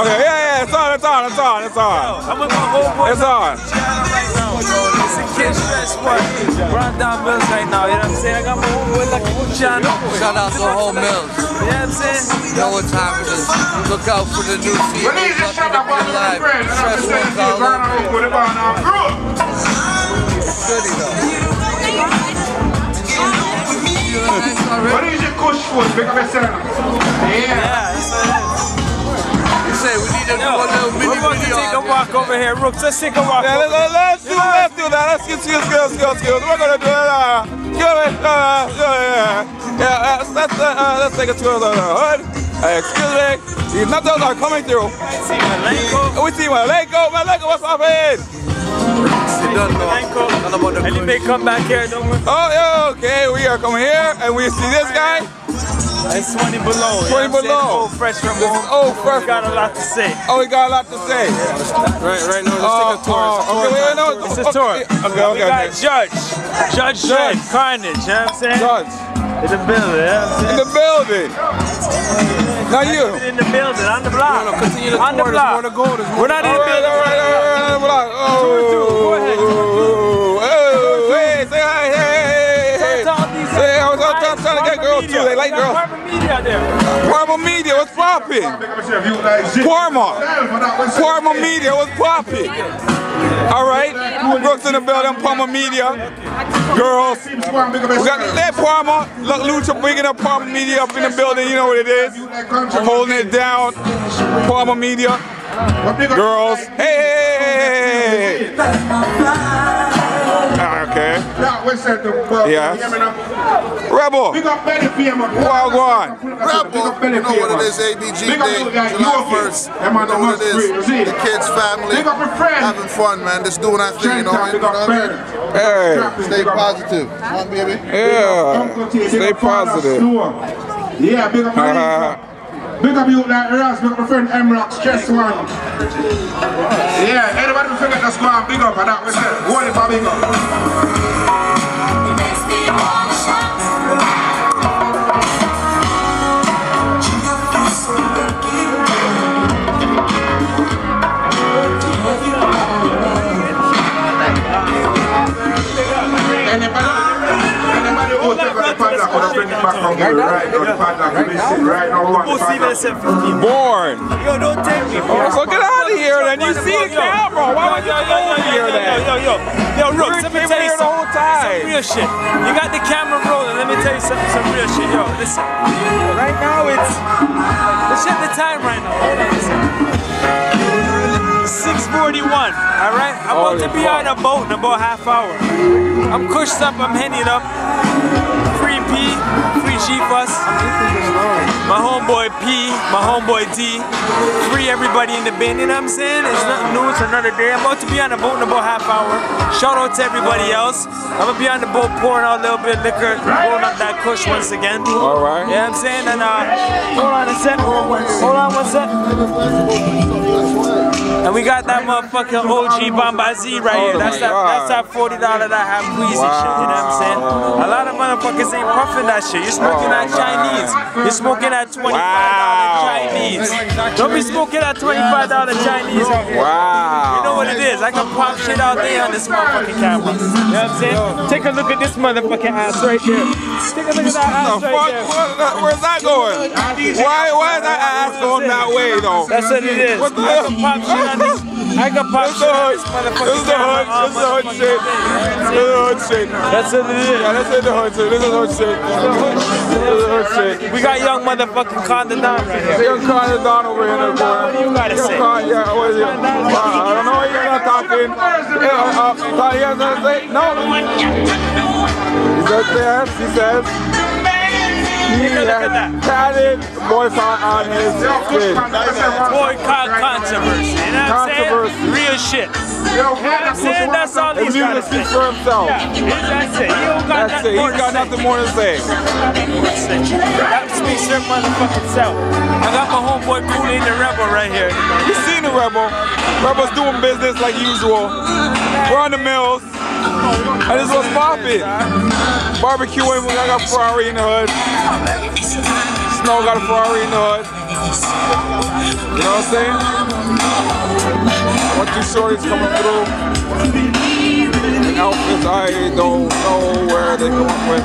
Okay, yeah, yeah, it's on, it's on, it's on, it's on. I'm with my homeboy. It's on. It's a kid stress one. Run down Mills right now, you know what I'm saying? I got my homeboy Lucky Luciano. Shout out to whole Mills. You know what I'm saying? Know what time it is. Look out for the new season. Lucky to be live. Stress one call up. Goody though. What is your kush food? Pick up yourself. Yeah. Yeah, say we need to do Yo, a little we're mini about to take a walk over here. Roox, let's take a walk Yeah, over let, let, let's do let's do that. Let's get skills, skills, skills, skills. We're gonna do it. Uh, give it, uh, yeah, yeah, yeah. Uh, let's uh, uh, let's take a tour of the hood. Uh, excuse me. These nutters are coming through. See Malenko. We see Malenko. Malenko, what's poppin'? You don't know. Malenko. About the And he may come back here, don't we? Oh, yeah, okay. We are coming here, and we see this guy. It's 20 below. 20 below. Old fresh from This is home. old fresh. Got a lot to say. Oh, we got a lot to say. Right, right now, Oh, let's take a tour. oh, oh okay, wait, wait, no, It's a tour. Okay, okay, we okay. got Judge. Judge Dredd, Carnage, you know what I'm saying? Judge, In the building, you know what I'm in the building. Now you. In the building, on the block. No, no, continue the on the tour. There's block. more to go. There's more We're not in All the building. all right, all right, all right. Like girls. Parma Media there. Parma Media, what's popping? Pick up yourself. You like shit. Parma. Parma. Parma Media, what's popping? All right, Brooks in the building, Parma Media. Girls. We got that Parma, look, Lucha bringing up Parma Media up in the building, you know what it is. Holding it down, Parma Media. Girls. Hey, Yeah. Rebel. Big up Benny PM. Well, go on. Big up Benny You know what it is, ABG Big up Day, you guys, July you 1st. You know what it is. street, you. The kids, family, Big up your friends. having fun, man. Just doing our thing, you know, Big you know up what I mean? Benny. Hey. Stay positive. Come on, baby. Yeah. Stay positive. Yeah, big up my Uh-huh. Big up you like Ross, big up my friend M-Rock, stress one. Yeah, anybody who forget the squad, big up, and that was it. Go on, if I big up. Anybody, anybody who take out the padlock, would bring it back from here right now. The padlock, we sit right now, we the padlock. this at 15. Born. Yo, don't take me. Oh, so get out of here then. You see the camera. Why would you yo, go over here yo, then? Yo, yo, yo. Yo, Rook, let me tell you something. Some real shit. You got the camera rolling. Let me tell you something. Some real shit. Yo, listen. Right now it's. Let's check the time right now. Hold on second. 641, all right? I'm about to be on a boat in about half hour. I'm cushed up, I'm heading up. Free P, free G-Fuss. My homeboy P, my homeboy D. Free everybody in the bin, you know what I'm saying? It's nothing new, it's another day. I'm about to be on the boat in about half hour. Shout out to everybody else. I'm gonna be on the boat pouring out a little bit of liquor, rolling up that kush once again. All right. Yeah, I'm saying, and uh, hold on a sec. Hold on one sec. And we got that motherfucking OG Bomba Z right here. Oh That's that. That's that forty dollar that have queasy shit. You know what I'm saying? A lot of motherfuckers ain't puffing that shit. You're smoking that oh Chinese. You're smoking that twenty five dollar Wow. Chinese. Don't be smoking that twenty five dollar Chinese. You Wow. You know what it is? I can pop shit out there on this motherfucking camera. You know what I'm saying? Take a look at this motherfucking ass right here. Take a look at that ass right there. Where's that going? Why, why is that ass going that way though? That's what it is. What the can pop shit on this. I can pop This shit the hood. is the hood. camera all This is the hood shit. is the hood shit. That's it. Yeah, that's it. the hood shit. This is the hood shit. This is hood shit. We got young motherfucking Conda Don right here. Young Connie Don over here corner. What do you gotta say? Yeah, what is it? Uh, I don't know. what You're not talking. Yeah, uh, uh, Connie has nothing to say. No. He says yes. He says. He has tatted boyfriend on his skin. Boycott controversy. You know what I'm saying? Real shit. You know what I'm saying? That's all he's gotta music say. speaks for himself. Yeah, that's it. He don't got That's nothing it. more He's to got more to say. That speaks for motherfucking self. I got my homeboy Cooley the Rebel right here. You seen the Rebel. Rebel's doing business like usual. We're the mills. And this was popping. Barbecuing. We got a Ferrari in the hood. Snow got a Ferrari in the hood. You know what I'm saying? What two shorties coming through. Outfits I don't know where they up with.